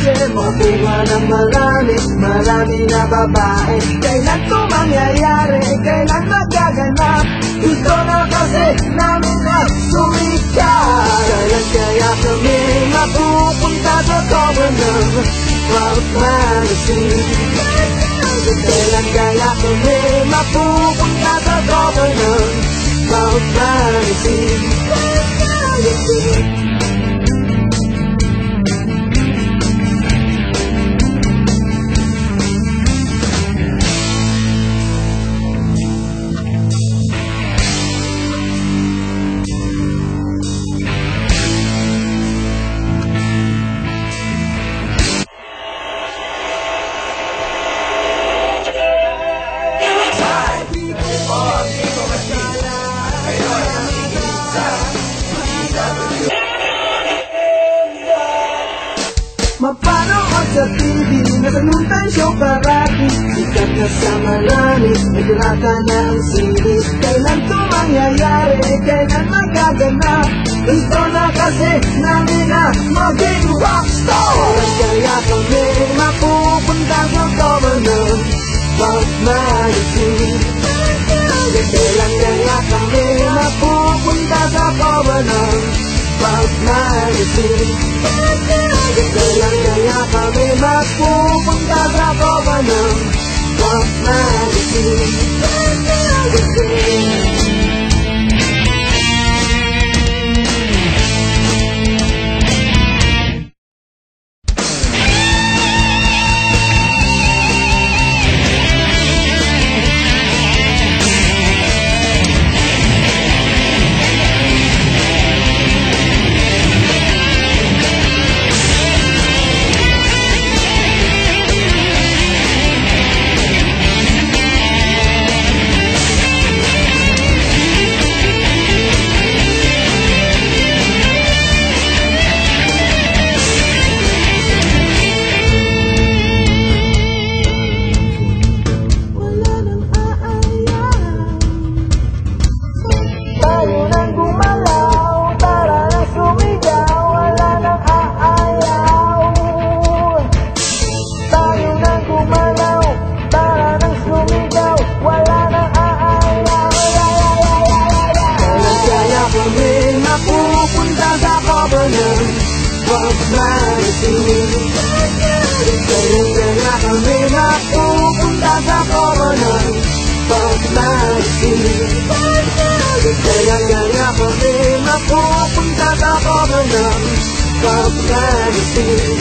Kasi makuha ng marami, marami na babae. Kailan to mangyayari, kailan magaganap Gusto na kasi namin na sumikat. Kailan kaya kami mapupunta sa covenant Proud Magazine Kailan kaya kami mapupunta sa covenant Proud Magazine Mapanood sa setinggi Merenungkan coba ragu Sikapnya sama langit Bergerakan yang sini Kailan tumang ya yare Kailan Ito na kasi namin namina Maging rockstar Percaya kami Mampu bentang kau menang Kau maisi Kailan daya kami Mampu bentang kau menang Kau maisi Kailan Terima ku penggagra de si Kau menangisi de si. Pag magazine Kailan kaya kami mapupunta sa covenant Pag magazine Kailan kaya kami mapupunta sa covenant Pag magazine